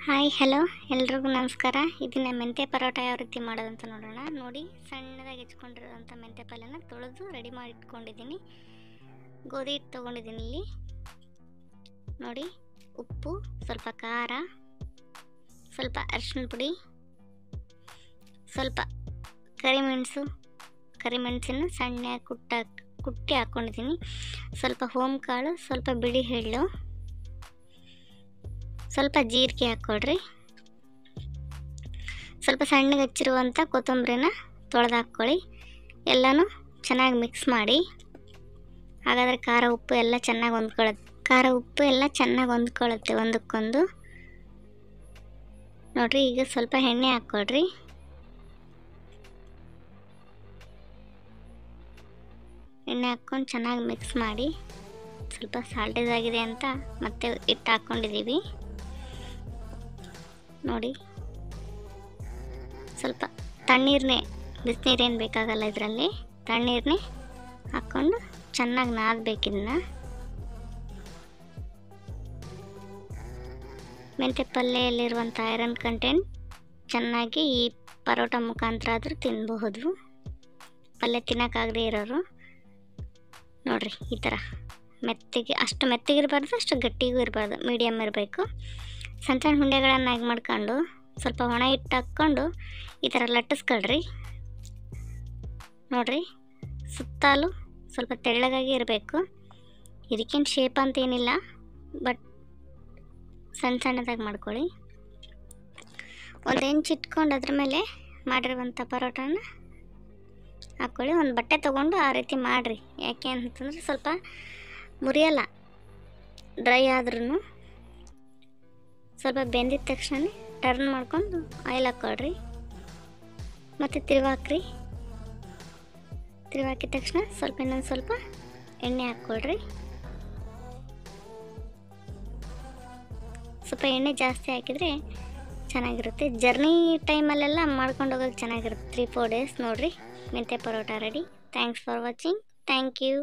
Hi, hello. ಎಲ್ರಿಗೂ ನಮಸ್ಕಾರ. ಇದನ್ನ ಮೆಂತೆ ಪರೋಟ ಯಾವ ರೀತಿ ಮಾಡೋದಂತ ನೋಡೋಣ. ನೋಡಿ, ಸಣ್ಣದಾಗಿ ಹೆಚ್ಕೊಂಡಿರೋಂಥ ಮೆಂತೆ ಪಲ್ಯನ ತೊಳೆದು ರೆಡಿ ಮಾಡಿ ಇಟ್ಕೊಂಡಿದ್ದೀನಿ ಗೋಧಿ ಹಿಟ್ಟು ತೊಗೊಂಡಿದ್ದೀನಿ ಇಲ್ಲಿ. ನೋಡಿ, ಉಪ್ಪು, ಸ್ವಲ್ಪ ಖಾರ, ಸ್ವಲ್ಪ ಅರಿಶಿನ ಪುಡಿ, ಸ್ವಲ್ಪ ಕರಿಮೆಣಸು, ಕರಿಮೆಣಸಿನ ಸಣ್ಣ ಕುಟ್ಟ ಕುಟ್ಟಿ ಹಾಕ್ಕೊಂಡಿದ್ದೀನಿ ಸ್ವಲ್ಪ ಹೋಮ್ ಕಾಳು, ಸ್ವಲ್ಪ ಬಿಳಿ ಎಳ್ಳು. ಸ್ವಲ್ಪ ಜೀರಿಗೆ ಹಾಕ್ಕೊಡ್ರಿ ಸ್ವಲ್ಪ ಸಣ್ಣಗೆ ಹಚ್ಚಿರುವಂಥ ಕೊತ್ತಂಬರಿನ ತೊಳೆದು ಹಾಕ್ಕೊಳ್ಳಿ. ಎಲ್ಲನೂ ಚೆನ್ನಾಗಿ ಮಿಕ್ಸ್ ಮಾಡಿ. ಹಾಗಾದರೆ ಖಾರ ಉಪ್ಪು ಎಲ್ಲ ಚೆನ್ನಾಗಿ ಹೊಂದ್ಕೊಳ್ಳುತ್ತೆ ಖಾರ ಉಪ್ಪು ಎಲ್ಲ ಚೆನ್ನಾಗಿ ಹೊಂದ್ಕೊಳ್ಳುತ್ತೆ ಒಂದಕ್ಕೊಂದು. ನೋಡಿರಿ ಈಗ ಸ್ವಲ್ಪ ಎಣ್ಣೆ ಹಾಕ್ಕೊಡ್ರಿ ಎಣ್ಣೆ ಹಾಕ್ಕೊಂಡು ಚೆನ್ನಾಗಿ ಮಿಕ್ಸ್ ಮಾಡಿ. ಸ್ವಲ್ಪ ಸಾಲ್ಟೇಜ್ ಆಗಿದೆ ಅಂತ ಮತ್ತೆ ಹಿಟ್ಟು ಹಾಕ್ಕೊಂಡಿದ್ದೀವಿ. ನೋಡಿ. ಸ್ವಲ್ಪ ತಣ್ಣೀರನ್ನೇ ಬಿಸಿನೀರೇನು ಬೇಕಾಗಲ್ಲ ಇದರಲ್ಲಿ? ತಣ್ಣೀರನ್ನೇ ಹಾಕ್ಕೊಂಡು ಚೆನ್ನಾಗಿ ನಾದಬೇಕು ಇದನ್ನ ಮೆಂತ್ಯ ಪಲ್ಯದಲ್ಲಿರುವಂಥ ಐರನ್ ಕಂಟೆಂಟ್ ಚೆನ್ನಾಗಿ ಈ ಪರೋಟ ಮುಖಾಂತರ ಆದರೂ ತಿನ್ನಬಹುದು ಪಲ್ಯ ತಿನ್ನೋಕ್ಕಾಗದೇ ಇರೋರು, ನೋಡಿರಿ ಈ ಥರ. ಮೆತ್ತಗೆ, ಅಷ್ಟು ಮೆತ್ತಗಿರಬಾರ್ದು, ಅಷ್ಟು ಗಟ್ಟಿಗೂ ಇರಬಾರ್ದು ಮೀಡಿಯಮ್ ಇರಬೇಕು. ಸಣ್ಣ ಸಣ್ಣ ಹುಂಡೆಗಳನ್ನಾಗಿ ಮಾಡ್ಕೊಂಡು ಸ್ವಲ್ಪ ಒಣ ಹಿಟ್ಟು ಹಾಕ್ಕೊಂಡು ಈ ಥರ ಲಟ್ಟಿಸ್ಕೊಳ್ರಿ. ನೋಡಿರಿ, ಸುತ್ತಲೂ ಸ್ವಲ್ಪ ತೆಳ್ಳಗಾಗಿ ಇರಬೇಕು. ಇದಕ್ಕೇನು ಶೇಪ್ ಅಂತೇನಿಲ್ಲ ಬಟ್ ಸಣ್ಣ ಸಣ್ಣದಾಗಿ ಮಾಡ್ಕೊಳ್ಳಿ. ಒಂದು ಹೆಂಚು ಇಟ್ಕೊಂಡು ಅದ್ರ ಮೇಲೆ ಮಾಡಿರುವಂಥ ಪರೋಟನ ಹಾಕ್ಕೊಳ್ಳಿ. ಒಂದು ಬಟ್ಟೆ ತೊಗೊಂಡು ಆ ರೀತಿ ಮಾಡಿರಿ. ಯಾಕೆ ಅಂತಂದರೆ ಸ್ವಲ್ಪ ಮುರಿಯಲ್ಲ ಡ್ರೈ ಆದ್ರೂ ಸ್ವಲ್ಪ ಬೆಂದಿದ ತಕ್ಷಣ ಟರ್ನ್ ಮಾಡ್ಕೊಂಡು ಆಯಿಲ್ ಹಾಕ್ಕೊಳ್ರಿ. ಮತ್ತು ತಿರುವಾಕ್ರಿ ತಿರುವಾಕಿದ ತಕ್ಷಣ ಸ್ವಲ್ಪ ಇನ್ನೊಂದು ಸ್ವಲ್ಪ ಎಣ್ಣೆ ಹಾಕ್ಕೊಳ್ರಿ. ಸ್ವಲ್ಪ ಎಣ್ಣೆ ಜಾಸ್ತಿ ಹಾಕಿದರೆ ಚೆನ್ನಾಗಿರುತ್ತೆ. ಜರ್ನಿ ಟೈಮಲ್ಲೆಲ್ಲ ಮಾಡ್ಕೊಂಡು ಹೋಗೋಕ್ಕೆ ಚೆನ್ನಾಗಿರುತ್ತೆ. ತ್ರೀ ಫೋರ್ ಡೇಸ್ ನೋಡಿರಿ. ಮೆಂತೆ parotta ready thanks for watching thank you